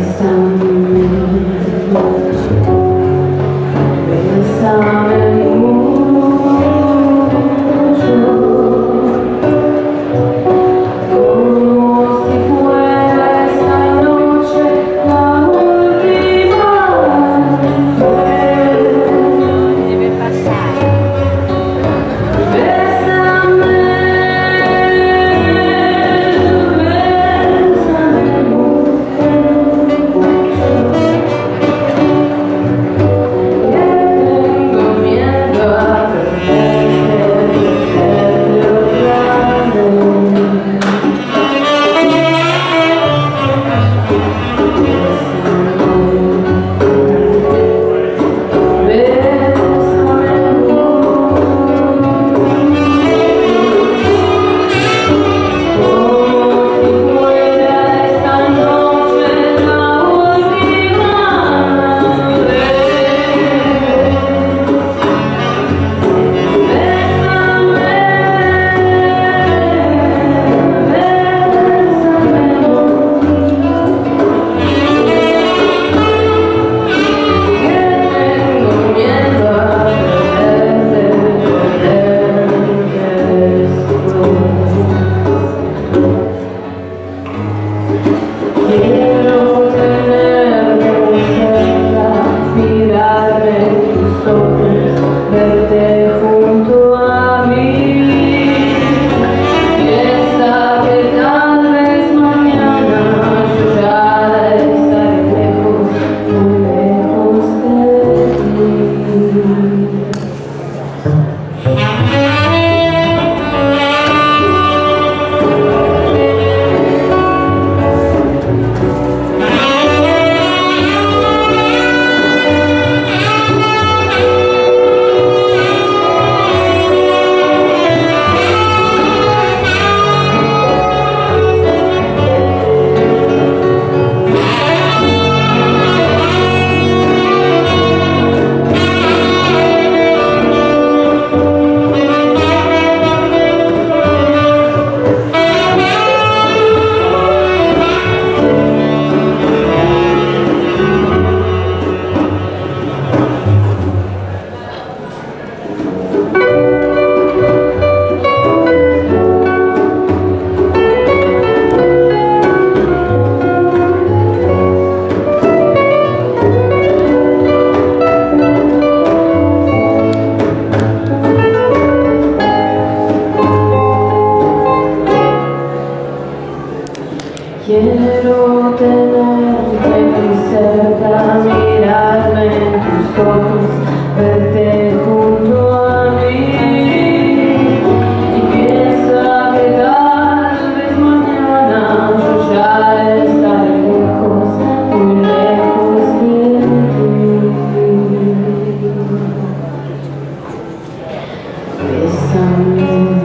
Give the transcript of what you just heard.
Christ. so Quiero tenerte muy cerca, mirarme en tus ojos, verte junto a mí. Y piensa que tal vez mañana yo ya estaré lejos, muy lejos de ti. Bésame.